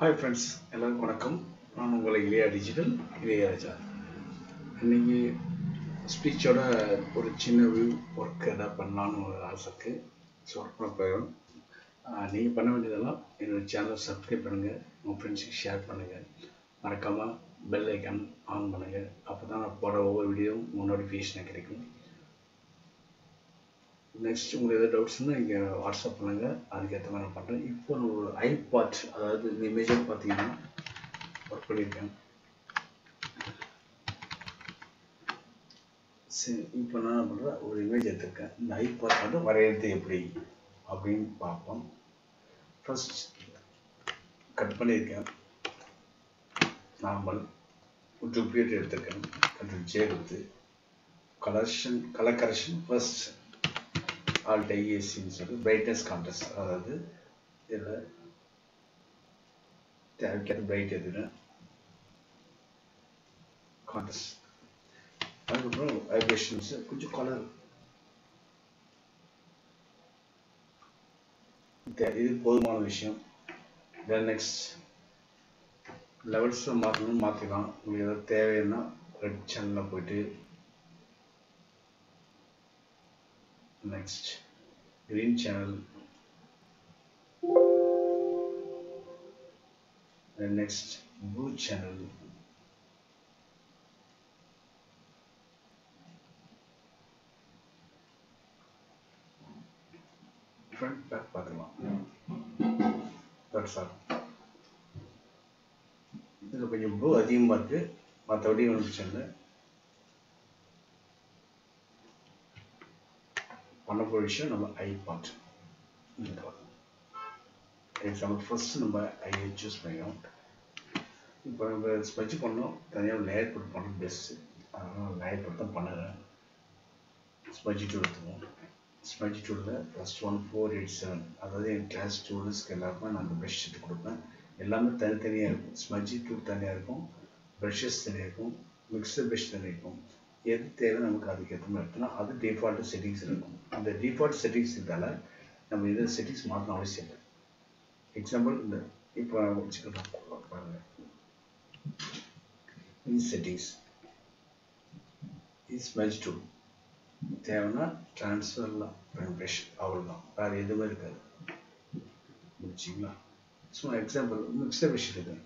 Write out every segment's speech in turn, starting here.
Hi friends எல்லாருக்கும் வணக்கம். நான் உங்களை இளையா டிஜிட்டல் இளையராஜா இன்னைக்கு ஸ்பீச்சோட ஒரு சின்ன வியூ ஒர்க் எதாவது பண்ணலான்னு ஒரு ஆசை இருக்குது ஸோ ஒர்க் பண்ண போயிடும் நீங்கள் பண்ண வேண்டியதெல்லாம் என்னோட சேனலை சப்ஸ்கிரைப் பண்ணுங்கள் உங்கள் ஃப்ரெண்ட்ஸுக்கு ஷேர் பண்ணுங்கள் மறக்காமல் பெல் ஐக்கான் ஆன் பண்ணுங்கள் அப்போ தான் நான் போடுற ஒவ்வொரு வீடியோவும் உங்கள் நோட்டிஃபிகேஷன் கிடைக்கும். நெக்ஸ்ட் உங்களுக்கு எதாவது டவுட்ஸ்னா இங்கே வாட்ஸ்அப் பண்ணுங்கள் அதுக்கேற்ற மாதிரி நான் பண்ணுறேன் இப்போ நான் ஒரு ஐபாட் அதாவது இந்த இமேஜை பார்த்தீங்கன்னா ஒர்க் பண்ணியிருக்கேன் சரி இப்போ நான் என்ன பண்ணுறேன் ஒரு இமேஜ் எடுத்திருக்கேன். இந்த ஐபாட் வந்து வரைகிறது எப்படி அப்படின்னு பார்ப்போம். ஃபர்ஸ்ட் கட் பண்ணியிருக்கேன் நார்மல் ஒரு டூப்ளிகேட் எடுத்திருக்கேன். கண்ட்ரோல் ஜே கொடுத்து. கலர்ஷன் கலர் கரெக்ஷன் ஃபர்ஸ்ட் ஆல் டைஏசின்னு சொல்லி பிரைட்னஸ் கான்ட்ரஸ்ட் அதாவது இதில் தேவைக்காத பிரைட் எதுன்னு கான்ட்ரஸ்ட் அதுக்கப்புறம் வைப்ரேஷன்ஸ் கொஞ்சம் கலர் இது போதுமான விஷயம். தென் நெக்ஸ்ட் லெவல்ஸை மாற்றணும் மாற்றிக்கலாம் உங்களுக்கு ஏதாவது தேவைன்னா ரெட் சேனலில் போயிட்டு next. Green channel and next blue channel front back பார்க்கலாம் that's all இதில் கொஞ்சம் ப்ளூ அதிகமாக இருக்குது மற்றபடி ஒன்றும் பிரச்சனை இல்லை பண்ண போகிற விஷயம் நம்ம ஐ பார்ட் எக்ஸாம்பிள் ஃபர்ஸ்ட் நம்ம ஐயை சூஸ் பண்ணிக்கணும் இப்போ நம்ம ஸ்பெச் பண்ணோம் தனியாக லேயர் போட்டு பண்ணணும் பெஸ்ட்டு அதனால் லேயர் போட்டு தான் பண்ணுறேன். ஸ்பெச் டூ எடுத்துவோம் ஸ்பெச் டூவில் first one four eight seven அதாவது என் கிளாஸ் ஸ்டூடெண்ட்ஸ்க்கு எல்லாருமே நான் அந்த ப்ரெஷ் எடுத்து கொடுப்பேன். எல்லாமே தனித்தனியாக இருக்கும். ஸ்மஜி டூ தனியாக இருக்கும். ப்ரெஷஸ் தனியாக இருக்கும். மிக்சர் ப்ரெஷ் தனியாக இருக்கும். எது தேவை நமக்கு அதுக்கேற்ற மாதிரி எடுத்தோம்னா அது டிஃபால்ட் செட்டிங்ஸ் இருக்கும். அந்த டிஃபால்ட் செட்டிங்ஸ் இருந்தால நம்ம இதை செட்டிங்ஸ் மாற்றணும் அவசியம் இல்லை. எக்ஸாம்பிள் இந்த இப்போ வச்சுக்கலாம் பாருங்க. இது செட்டிங்ஸ் இது ஸ்மெஜ் டூ தேவைன்னா ட்ரான்ஸ்ஃபர்லாம் ப்ரெஷ் அவ்வளோதான் வேறு எதுவுமே இருக்காது. முடிச்சிங்களா சும்மா எக்ஸாம்பிள் மிக்சர் மிஷின் இருக்கு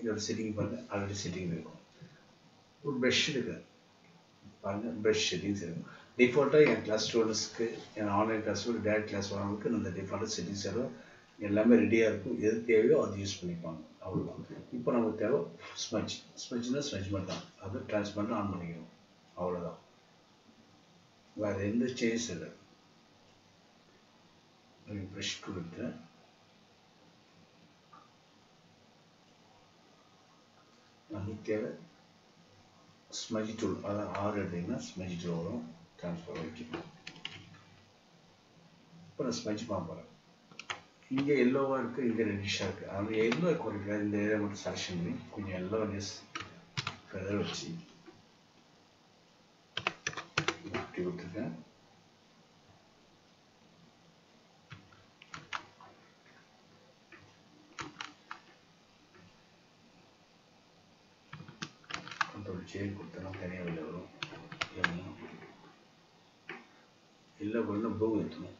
இதோட செட்டிங் பாருங்கள் ஆல்ரெடி செட்டிங் இருக்கும் ஒரு ப்ரெஷ் இருக்கு. பாருங்கள் ப்ரெஷ் செட்டிங்ஸ் இருக்கும் டிஃபால்ட்டாக என் கிளாஸ் ஸ்டூடெண்ட்ஸ்க்கு என் ஆன்லைன் கிளாஸ் டேரக்ட் கிளாஸ் வரவங்களுக்கு இந்த டிஃபால்ட்டாக செட்டிங்ஸ் எல்லாம் எல்லாமே ரெடியாக இருக்கும். எது தேவையோ அது யூஸ் பண்ணிப்பாங்க. அவ்வளோதான் இப்போ நமக்கு தேவை ஸ்மஜ் ஸ்மஜ்னா ஸ்மஜ் மட்டும் தான் அது ட்ரான்ஸ்பரண்ட் ஆன் பண்ணிக்கணும். அவ்வளோதான் வேறு எந்த சேஞ்ச் இல்லை. ப்ரெஷ் கொடுத்து நமக்கு தேவை ஸ்மெஜ் டூல் அதான் ஆறு எடுத்தீங்கன்னா ஸ்மெஜ் டூல் வரும். ட்ரான்ஸ்ஃபர் வைக்கணும் இப்போ நான் ஸ்மஜ் பார்ப்பேன் இங்கே எல்லோவாக இருக்குது இங்கே ரெட்டிஷாக இருக்குது அதனால் எல்லோ குறைக்க இந்த ஏரியா மட்டும் செலக்ஷன் பண்ணி கொஞ்சம் எல்லோனஸ் ஃபெதர் வச்சு. இப்படி விட்டுருக்கேன் கண்ட்ரோல் ஜே கொடுத்தனா தனியாக வெளில வரும் இல்லை பண்ண ப்ளூ ஏற்றணும்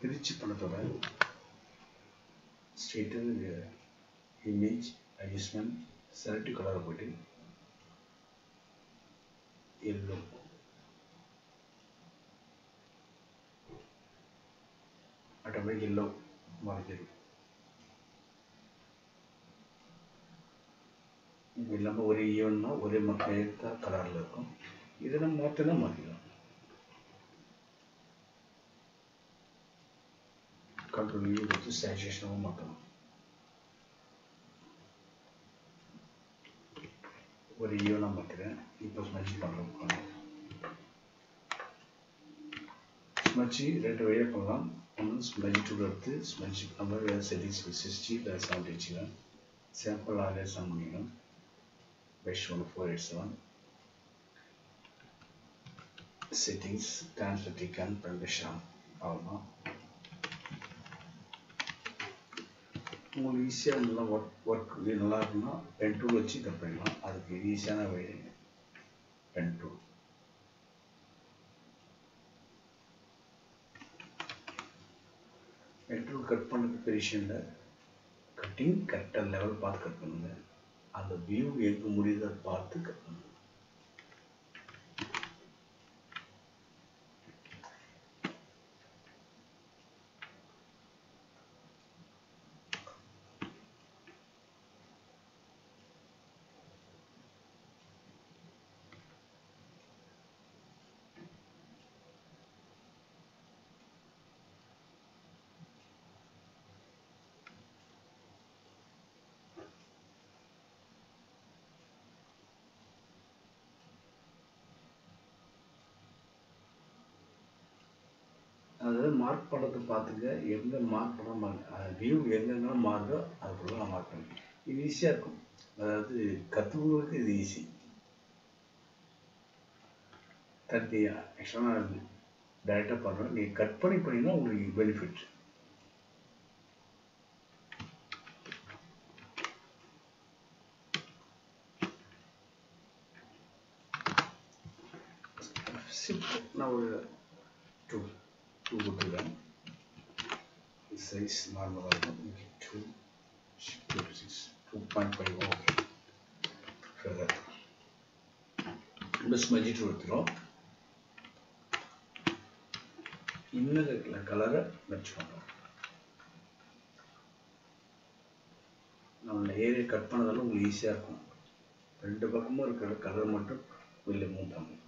பிரித்து பண்ணத்தோட ஸ்ட்ரெயிட்டு இமேஜ் அட்ஜஸ்ட்மெண்ட் செலக்ட் கலரை போயிட்டு எல்லோ ஆட்டோமேட்டிக் எல்லோ மாறிடும் இது இல்லாமல் ஒரே ஈவன்னா ஒரே மக்கள் கலரில் இருக்கும். இது நம்ம மாற்றினா மாற்றிக்கலாம் கண்ட்ரோல் யூ வச்சு சேச்சுரேஷனாகவும் மாற்றணும் ஒரு ஈவனாக மாற்றுறேன் இப்போ ஸ்மஜ் பண்ணுறோம் ஸ்மஜ்ஜி ரெண்டு வழியாக பண்ணலாம். ஒன்று ஸ்மெஜ் டூல் எடுத்து ஸ்மெஜ் நம்ம வேறு செட்டிங்ஸ் சிக்ஸ்டி இல்லை செவன்ட்டி வச்சுக்கலாம் சாம்பிள் ஆறு செவன் பண்ணிக்கலாம் பெஷ் ஒன்று four eight seven settings transfer டிக்கன் ப்ரெஷன் அவ்வளோதான் உங்களுக்கு ஈஸியாக நல்லா ஒர்க் ஒர்க் நல்லா இருக்குன்னா பென் டூல் வச்சு கட் பண்ணிக்கலாம் அதுக்கு ஈஸியான வழி பென் டூல் பென் கட் பண்ணுறது பெரிய விஷயம் இல்லை. கட்டிங் கரெக்டாக லெவல் பார்த்து கட் பண்ணுங்கள் அந்த வியூ எங்கே முடியுதோ பார்த்து கட் பண்ணுங்க அதாவது மார்க் பண்ணுறது பார்த்துங்க எந்த மார்க் பண்ண வியூ எங்கெங்க மாறுதோ அதுக்குள்ள நான் மார்க் பண்ணேன் இது ஈஸியாக இருக்கும். அதாவது கற்றுக்கிறதுக்கு இது ஈஸி தட்டி ஆக்சுவலாக நான் டைரெக்டாக பண்ணுறேன் நீங்கள் கட் பண்ணி பண்ணிங்கன்னா உங்களுக்கு பெனிஃபிட் நான் ஒரு டூ டூ size சைஸ் நார்மலாக இருக்கும் okay two two six two point five okay feather இந்த ஸ்மெஜி டூ எடுத்துகிறோம் இன்னும் இருக்கிற கலரை வச்சுக்கோங்க நம்ம ஏரியா கட் பண்ணதால உங்களுக்கு ஈஸியாக இருக்கும் ரெண்டு பக்கமும் இருக்கிற கலர் மட்டும் வெளில மூவ் பண்ணும்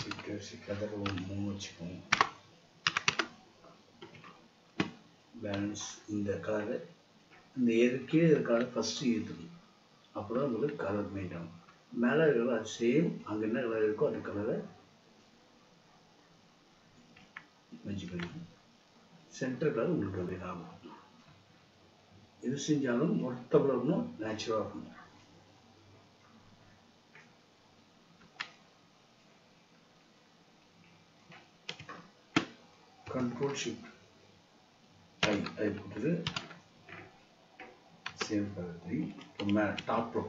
சிட்டு சிக்கதில் மூணு வச்சுக்கோங்க பேலன்ஸ் இந்த கலரு இந்த எது கீழே இருக்கிற கலர் ஃபஸ்ட்டு அப்போ தான் உங்களுக்கு கலர் மெயின்ட் ஆகும் மேலே இருக்கிற அது சேம் அங்கே என்ன கலர் இருக்கோ அந்த கலரை மெஜி பண்ணிக்கணும் சென்டர் கலர் உங்களுக்கு அப்படியே ஆகும். இது செஞ்சாலும் மொத்த கலர்னும் நேச்சுரலாக இருக்கணும் control shift. ஐ ஐ கொடுத்துட்டு சேவ் பண்ணி இப்போ மே டாப்பில்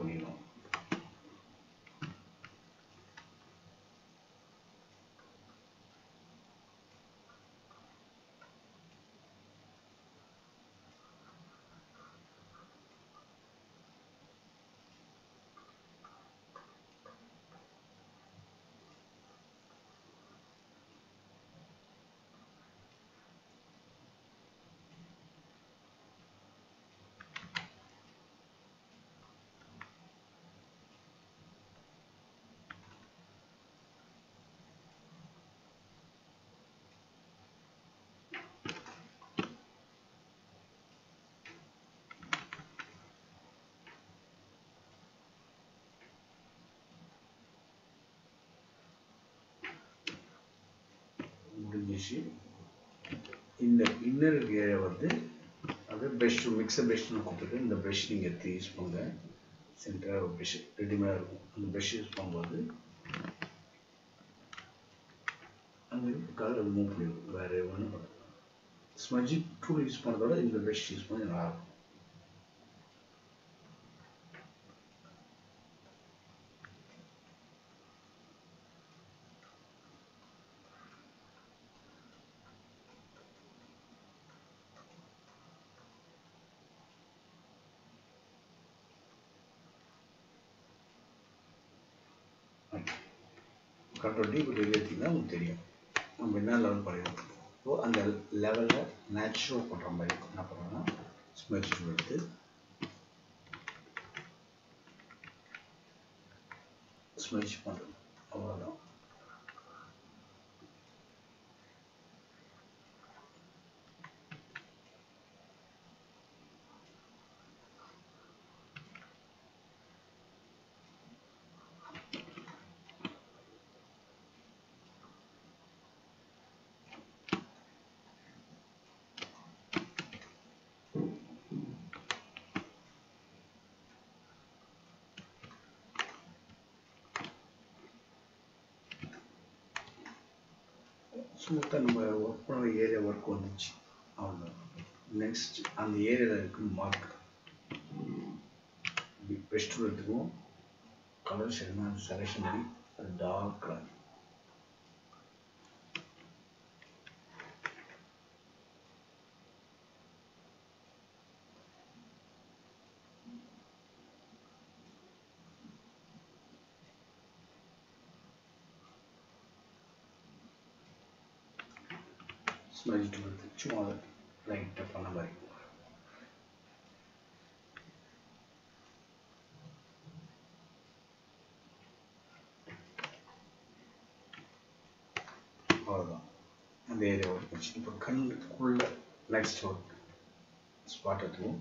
பண்ணிடணும் முடிஞ்சிச்சு இந்த இன்னர் ஏரியா வந்து அது பெஸ்ட் மிக்சர் பெஸ்ட்னு கொடுத்துட்டு இந்த ப்ரஷ் நீங்கள் எடுத்து யூஸ் பண்ணுங்க. சென்டராக ஒரு ப்ரஷ் ரெடிமேடாக இருக்கும். அந்த ப்ரஷ் யூஸ் பண்ணும்போது அங்கே கலர் மூவ் பண்ணிடும் வேறு ஒன்றும் ஸ்மஜி டூல் யூஸ் பண்ணுறதோட இந்த ப்ரஷ் யூஸ் பண்ணி நல்லா இருக்கும் கண்ட்ரோல் டி இப்படி வெளியேற்றிங்கன்னா உங்களுக்கு தெரியும். நம்ம என்ன லெவல் பண்ணிடுவோம் ஸோ அந்த லெவலில் நேச்சுரல் பண்ணுற மாதிரி என்ன பண்ணுறோம்னா ஸ்மெல் எடுத்து ஸ்மெச் பண்ணுறோம் அவ்வளோதான் ஸ்மூத்தாக நம்ம ஒர்க் பண்ண ஏரியா ஒர்க் வந்துச்சு. அவ்வளோ நெக்ஸ்ட் அந்த ஏரியாவில் இருக்கு மார்க் பெஸ்ட் எடுத்துக்குவோம் கலர்ஸ் என்ன செலெக்ஷன் பண்ணி டார்க் கலர் ஸ்மெல் எடுத்து சும்மா அதை லைட்டாக பண்ண மாதிரி அவ்வளோதான் அந்த ஏரியா ஒர்க் வச்சு இப்போ கண்ணுக்குள்ள நெக்ஸ்ட் ஒர்க் ஸ்பாட் எடுத்துவோம்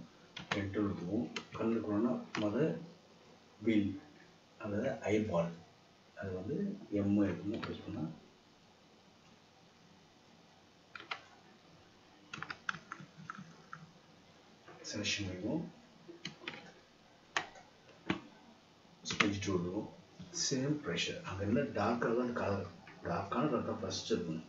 ஹெட் எடுத்துவோம் கண்ணுக்குள்ளனா முத வீல் அதாவது ஐபால் அது வந்து எம் எடுக்கணும் ப்ரெஸ் பண்ணால் செலெக்ஷன் பண்ணுவோம். ஸ்பெஞ்ச் விடுவோம் சேம் ப்ரெஷர் அங்கே என்ன டார்க்காக தான் கலர் டார்க்கான கலர் தான் ஃபஸ்ட் இருக்கணும்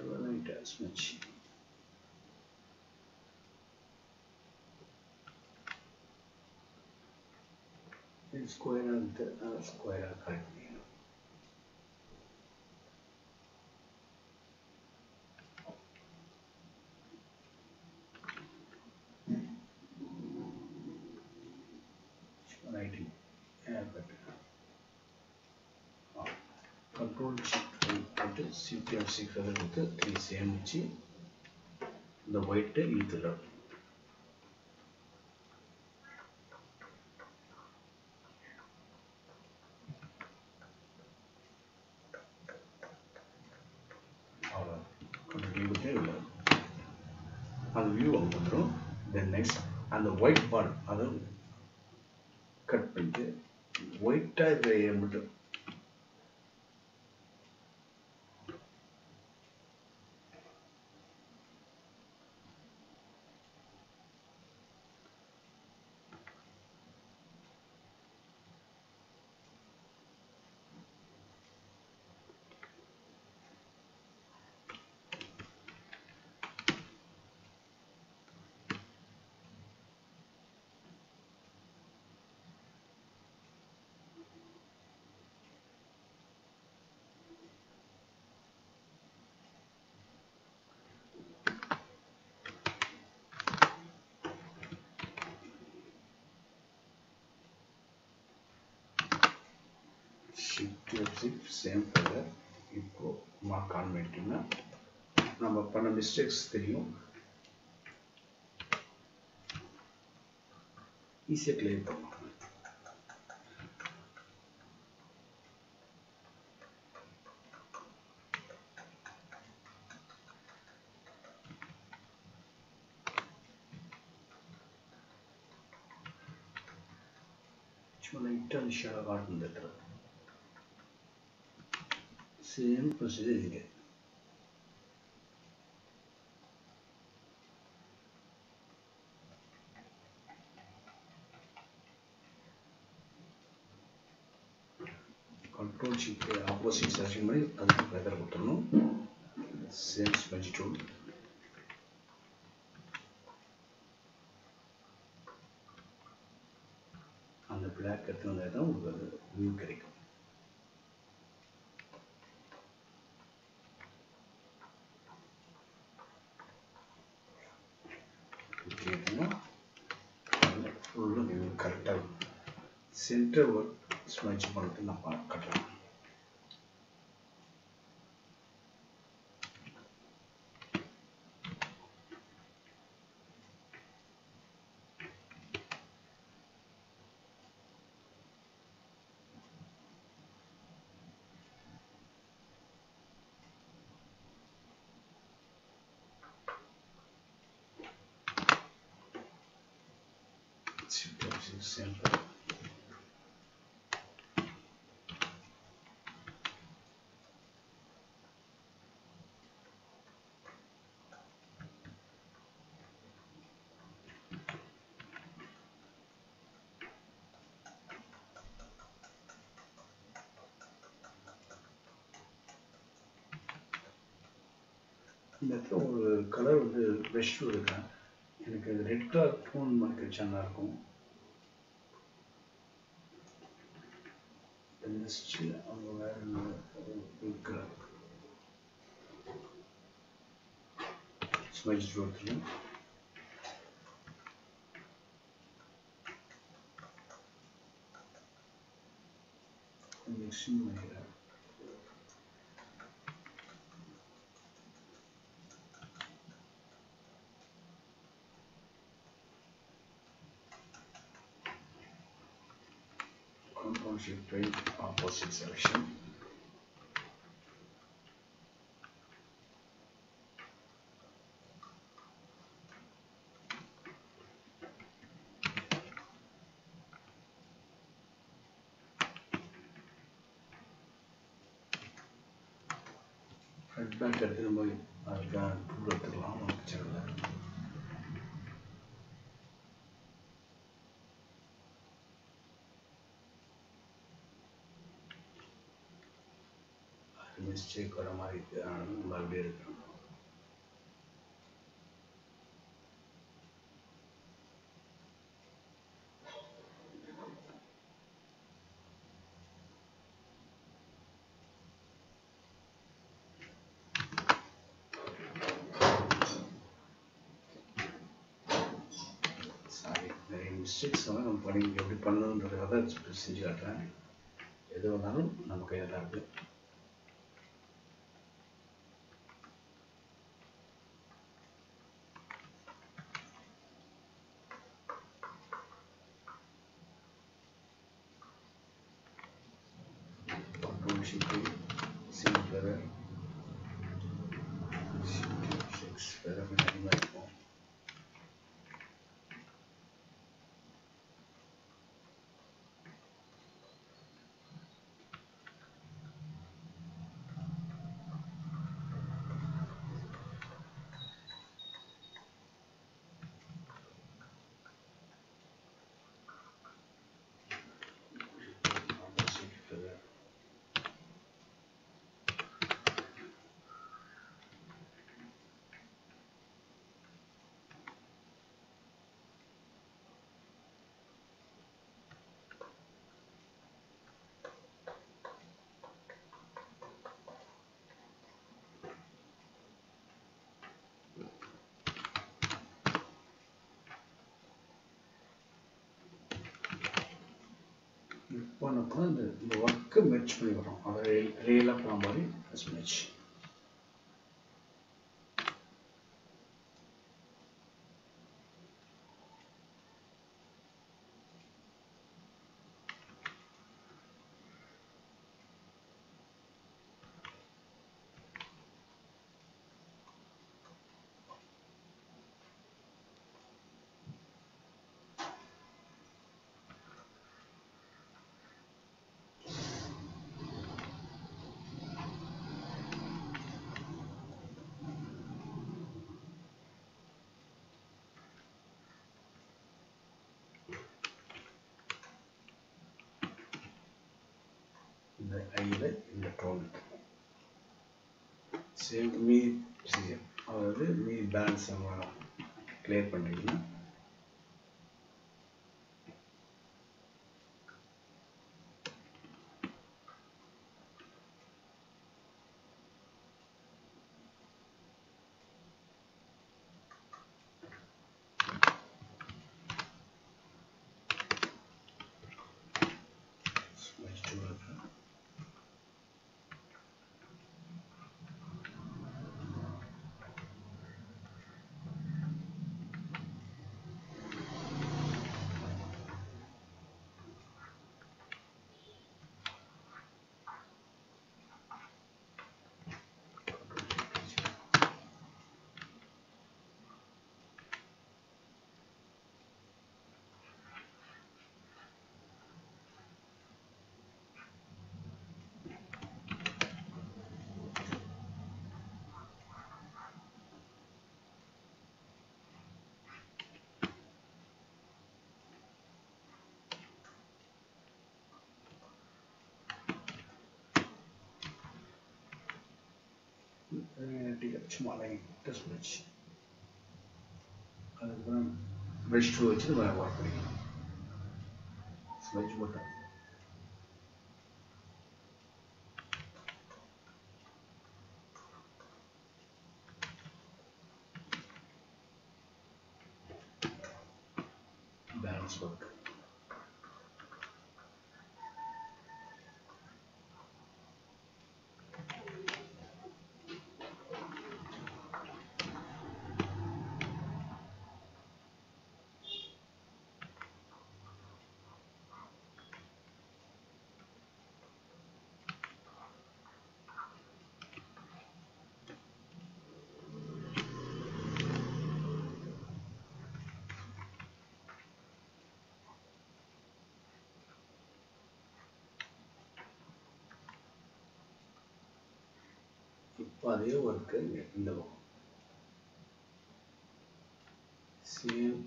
carbonitase machine. It's square and uh, square, I CBM six கொடுத்து த்ரீ சேமிச்சு இந்த ஒயிட்டை இழுத்துடலாம் அவ்வளோ அந்த வியூ வந்துடும் தென் நெக்ஸ்ட் அந்த ஒயிட் பார்ட் அதை F6 சேம் கலர் இப்போ மார்க் ஆன் பண்ணிட்டீங்கன்னா நம்ம பண்ண மிஸ்டேக்ஸ் தெரியும் ஈஸியாக கிளியர் பண்ணலாம் சும்மா லைட்டாக ஷேடாக காட்டுன்னு தட்டுறது சேம் ப்ரொசீஜர் இங்கே கண்ட்ரோல் ஷிஃப்ட் ஆப்போசிட் செலக்ஷன் பண்ணி அதுக்கு வெதர் கொடுத்துடணும் சேம் ஸ்மெஜ் டூல் அந்த பிளாக் எடுத்து வந்தால் தான் உங்களுக்கு அது வியூ கிடைக்கும் ஃபுல்லாக வியூ கரெக்டாக சென்டர் ஒர்க் ஸ்மெச் பண்ணுறது நம்ம கட்டலாம் ஒரு கலர் வந்து ப்ரெஷ் இருக்கேன் எனக்கு ரெட் கலர் டோன் மாதிரி கிடைச்சா நல்லா இருக்கும் நெக்ஸ்ட் அவங்க வேற பிங்க் கலர் ஸ்மெல்ஸ் கொடுத்துருங்க mixing shift 12 composite selection. Mistake வர மாதிரி இருக்கு அதனால மறுபடியும் எடுக்கணும் சாரி மிஸ்டேக்ஸ் வந்து நம்ம பண்ணி எப்படி பண்ணணுன்றதுக்காக செஞ்சு காட்டுறேன். எது வந்தாலும் நம்ம கையில் தான் இருக்குது இப்போ நம்ம இந்த ஒர்க்கு ஒர்க்கை மெர்ச் பண்ணி வரோம் அதை ரியலாக பண்ண மாதிரி மெர்ச் இந்த ஐயில் இந்த டோன் சேவ் மீதி செய்யும் அதாவது மீதி பேலன்ஸ் கிளியர் பண்ணுறீங்கன்னா சும்மா லைட்டாக ஸ்மெச் அதுக்கப்புறம் ப்ரஷ் டூ வச்சு நம்ம இப்போ அதே ஒர்க்கு இந்த பக்கம் சேம்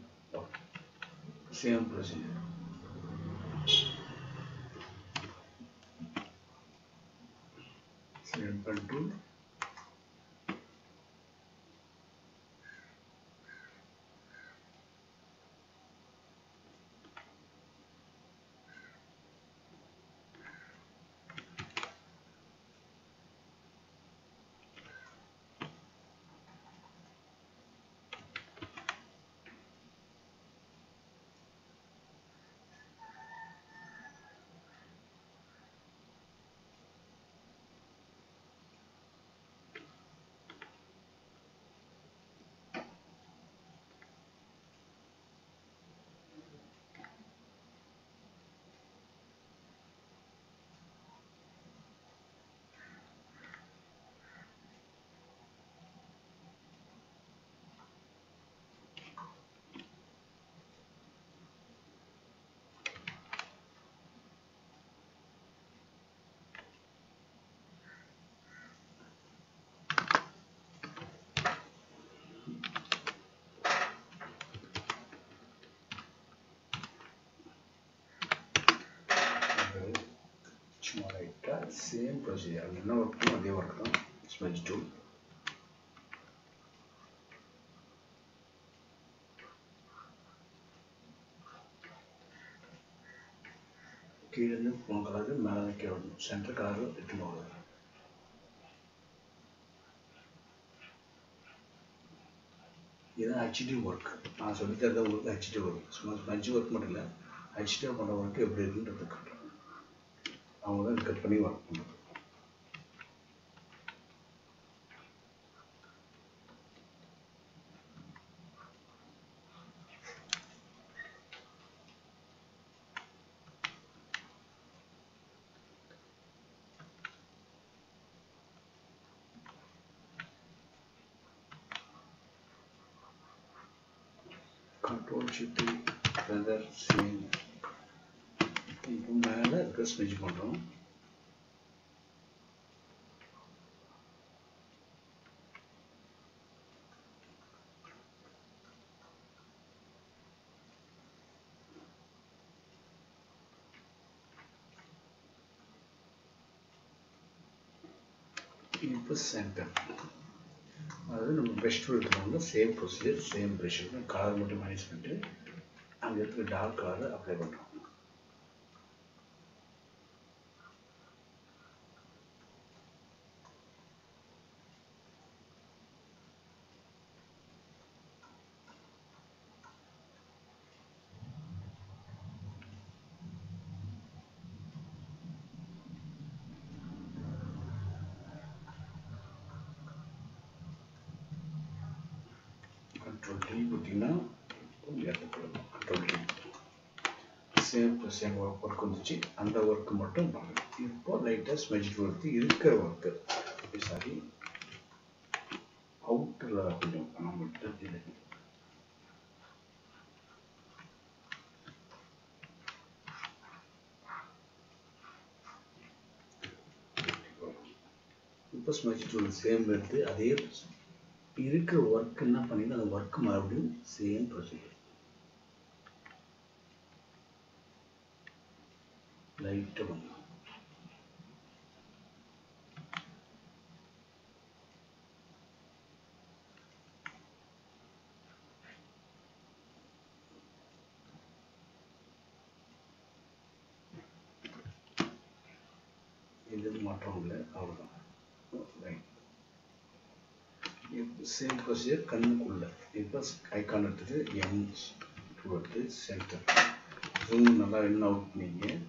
சேம் ப்ரொசீஜர் சேம் பண்ணிட்டு சும்மா லைட்டாக சேம் ப்ரொசீஜர் அங்கே என்ன ஒர்க் பண்ணோ அதே ஒர்க் தான் ஸ்மெச் டூல் கீழேருந்து போன கலரு மேலே கீழே வரணும் சென்டர் கலரு எட்டுன்னு வருது இதுதான் ஹெச்டி ஒர்க் நான் சொல்லி தரத ஒர்க் ஹெச்டி ஒர்க் சும்மா ஸ்மெச் ஒர்க் மட்டும் இல்லை ஹெச்டி பண்ணுற ஒர்க் எப்படி இருக்குன்றது காட்டுறேன் அவங்க தான் கட் பண்ணி ஒர்க் பண்ணுறது கண்ட்ரோல் ஷிஃப்ட் ஃபெதர் சேம் இப்போ மேலே இருக்க ஸ்விட்ச் பண்ணுறோம் இப்போ சென்டர் அதாவது நம்ம பெஸ்ட் டூல் எடுத்துக்கோங்க same procedure same brush colour மட்டும் மேனேஜ் பண்ணிட்டு அங்கே இருக்கிற டார்க் கலரை அப்ளை பண்ணுறோம் கண்ட்ரோல் டி கொடுத்தீங்கன்னா control D same to same work வந்துச்சு அந்த ஒர்க்கு மட்டும் பண்ணுங்க இப்போ லைட்டாக ஸ்மெஜ் ஒர்க்கு இருக்கிற ஒர்க்கு சாரி அவுட்டரில் கொஞ்சம் பண்ண மட்டும் இப்போ ஸ்மெஜ் டூல் சேம் எடுத்து அதே இருக்கிற ஒர்க் என்ன பண்ணிடுது அந்த ஒர்க் மறுபடியும் சேம் ப்ரொசீஜர் லைட்டு பண்ணலாம். இது மாற்றம் இல்லை அவ்வளோதான் same procedure கண்ணுக்குள்ள இப்போ ஐக்கான் எடுத்துட்டு எம் டூ எடுத்து சென்டர் ஜூம் நல்லா என்ன அவுட் நீங்கள்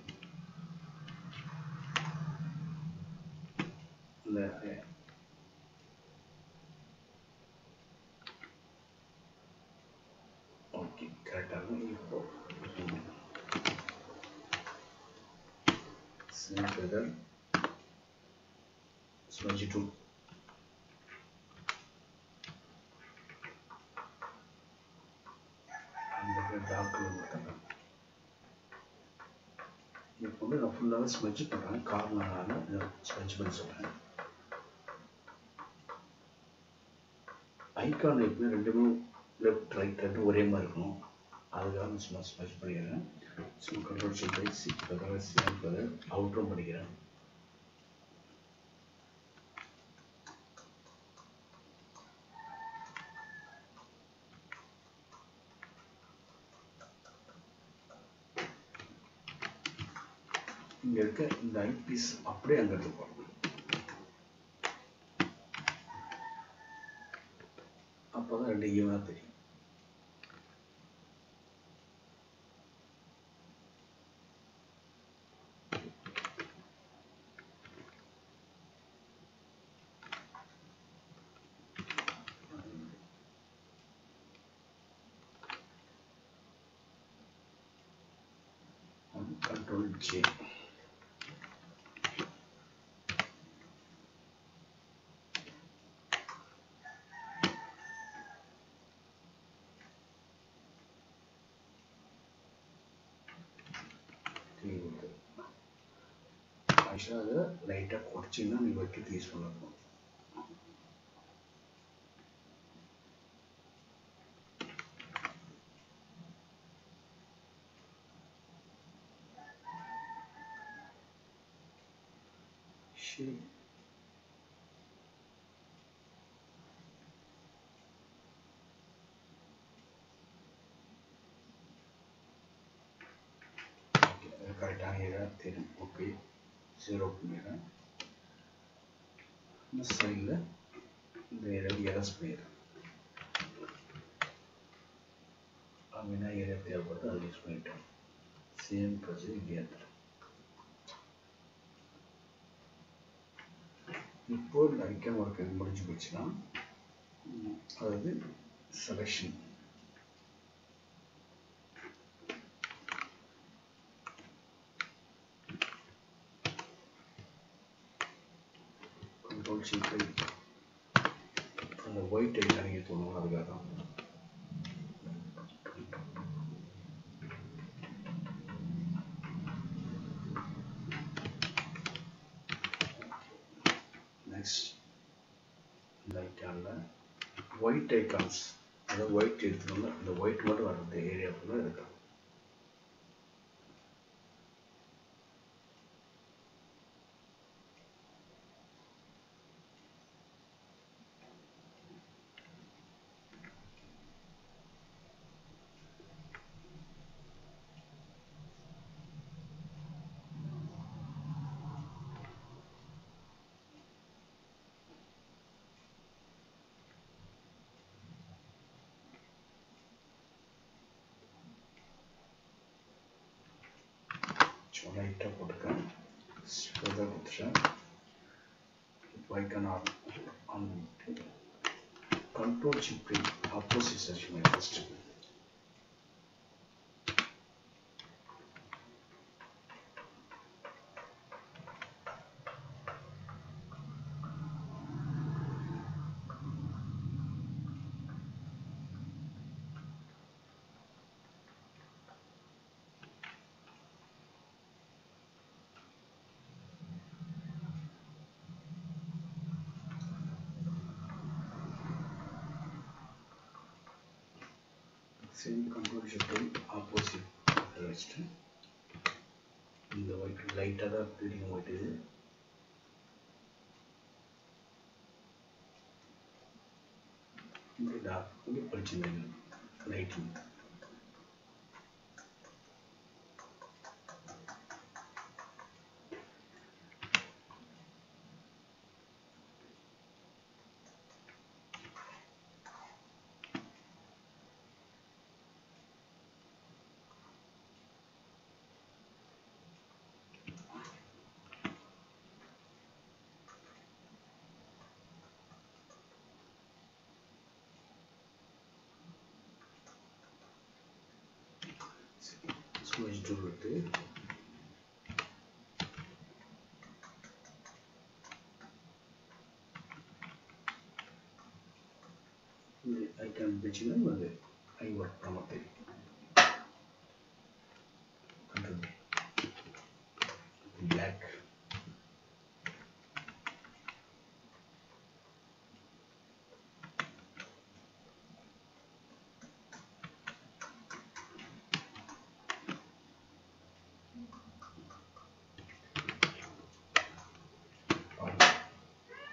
இந்த ஓகே கரெக்டாக இப்போ சென்டர் 22 வந்து நான் பண்ணுறாங்க ஸ்மெஜ் பண்ணுறேன் பண்ணி சொல்கிறேன் ஐக்கான் எப்பவுமே ரெண்டுமே லெஃப்ட் ரைட் ரெண்டும் ஒரே மாதிரி இருக்கணும் அதுக்காக நான் சும்மா ஸ்மெஜ் பண்ணிக்கிறேன் சும்மா கண்ட்ரோல் ஷீட் பை சி பதில் சேம் பதில் அவுட்ரும் பண்ணிக்கிறேன் இங்க இருக்க இந்த ஐபீஸ் அப்படியே அங்க எடுத்துப்போம் அப்பதான் ரெண்டு ஈவனா தெரியும் கண்ட்ரோல் ஜே ஆக்சுவலாக அதை லைட்டாக குறைச்சிங்கன்னா வைக்கிறது யூஸ் பண்ணலாம் சரி கரெக்டான இடம் தெரியும். ஓகே ஜீரோ பண்ணிடுறேன். இந்த சைடில் இந்த இடம் எரஸ் பண்ணிடுறேன் அப்படின்னா ஏரியா தேவைப்படுது அதை யூஸ் பண்ணிட்டோம். சேம் ப்ரொசீஜர் இங்கே எடுத்துட்டோம் இப்போ இந்த ஐக்கான் ஒர்க் முடிஞ்சு போச்சுன்னா ம், அதாவது செலெக்ஷன் கண்ட்ரோல் அந்த ஒயிட் டைட் இங்கே தோணும் அதுக்காக தான் நெக்ஸ்ட் இந்த ஐக்கானில் ஒயிட் ஐக்கான்ஸ் அதாவது ஒயிட் எடுத்துக்கோங்க. அந்த ஒயிட் மட்டும் வர்றது ஏரியாக்குள்ளே இருக்கா லைட்டாக போட்டுக்கேன் ஸ்ப்ரெடாக கொடுத்துட்டேன் இப்போ ஐக்கான் ஆன் ஆன் பண்ணிட்டு கண்ட்ரோல் ஷிஃப்ட் ஆப்போசிட் சர்ச் பண்ணி first same control shift opposite வச்சுட்டு இந்த ஒயிட் லைட்டாக தான் பில்டிங் ஒயிட் இது இங்கே டார்க் இங்கே படிச்சுருந்தேன் லைட்டிங் டூல் எடுத்து ஐக்கான் வச்சுன்னா அது ஐ ஒர்க் பண்ண தெரியும் கண்ட்ரோல் பிளாக்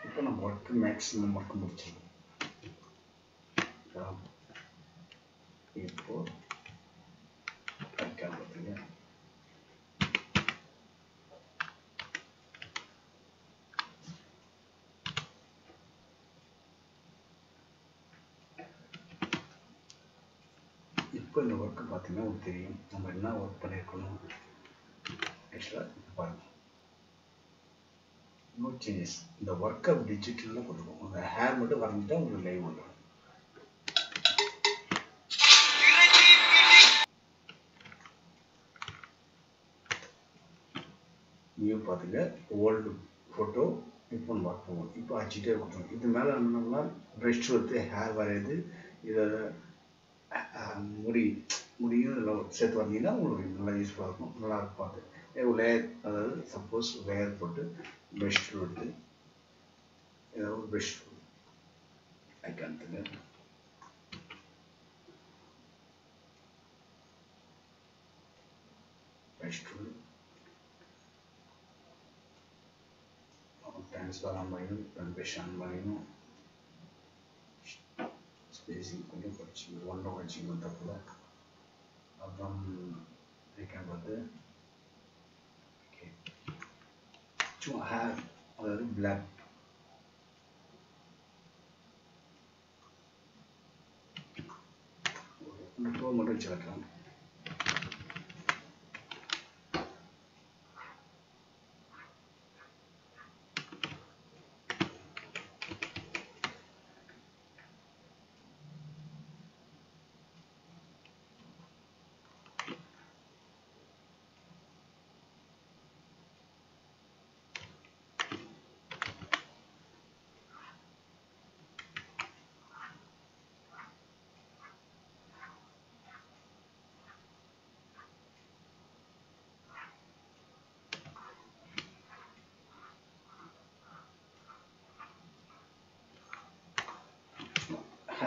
இப்போ நம்ம ஒர்க்கு மேக்ஸிமம் ஒர்க் முடிச்சிருக்கோம் இப்போ ஐக்கான் பார்த்தீங்க இப்போ இந்த ஒர்க்கு பார்த்தீங்கன்னா உங்களுக்கு தெரியும் நம்ம என்ன ஒர்க் பண்ணியிருக்கணும் ஆக்சுவலாக பாருங்க நோ சேஞ்சஸ் இந்த ஒர்க்கை டிஜிட்டலில் கொடுக்கும் அந்த ஹேர் மட்டும் வரைஞ்சிட்டா உங்களுக்கு லைவ் வந்துடும் நியூ பார்த்துங்க ஓல்டு ஃபோட்டோ இப்போ ஒர்க் பண்ணுவோம் இப்போ அடிச்சுட்டே கொடுத்துரும் இது மேலே என்னன்னா ப்ரெஷ் எடுத்து ஹேர் வரையுது இதை முடி முடியும். இதில் சேர்த்து வந்தீங்கன்னா உங்களுக்கு நல்லா யூஸ்ஃபுல்லாக இருக்கும். நல்லா இருக்கும் பார்த்து. லேயர் அதாவது சப்போஸ் லேயர் போட்டு ப்ரெஷ் எடுத்து ஏதாவது ஒரு ப்ரெஷ் ஐக்கான்ட்டுங்க ப்ரெஷ் டூல் ட்ரான்ஸ்ஃபர் ஆன் பண்ணிக்கணும் ரெண்டு ப்ரெஷ் ஆன் பண்ணிக்கணும் ஸ்பேசிங் கொஞ்சம் குறைச்சிங்க ஒன்றரை குறைச்சிங்க தப்பில் adam tekrar bakı okay. To have a black. Kontrol model çalışalım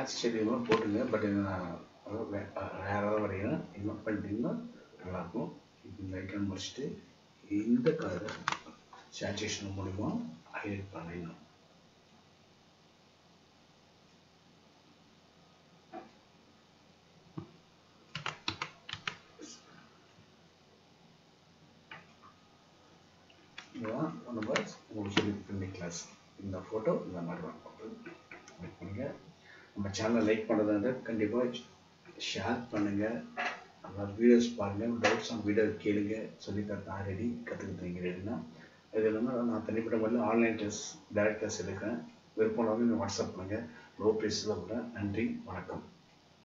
வச்சு ஷெடியூலும் போட்டுங்க பட் நான் ரேராக வரையணும் என்ன பண்ணிட்டீங்கன்னா நல்லாயிருக்கும். இப்போ இந்த ஐக்கான் முடிச்சுட்டு இந்த கலரை சேச்சுரேஷன் மூலிமா ஹைலைட் பண்ணிடணும் இதுதான் நம்ம உங்களுக்கு சொல்லி பண்ணி கிளாஸ் இந்த ஃபோட்டோ இந்த மாதிரி தான் லைக் பண்ணுங்க நம்ம சேனலை லைக் பண்ணுறதா கண்டிப்பாக ஷேர் பண்ணுங்கள் நம்ம வீடியோஸ் பாருங்கள் டவுட்ஸ் ஆன் வீடியோ கேளுங்க. சொல்லி தரேன் நான் ரெடி கற்றுக்கிட்டீங்க ரெடினா இது இல்லாமல் நான் தனிப்பட்ட முறையில் ஆன்லைன் டெஸ்ட் டேரக்ட் டெஸ்ட் எடுக்கிறேன். விருப்பம் இல்லாமல் வாட்ஸ்அப் பண்ணுங்கள் லோ ப்ரைஸில் கூட நன்றி வணக்கம்.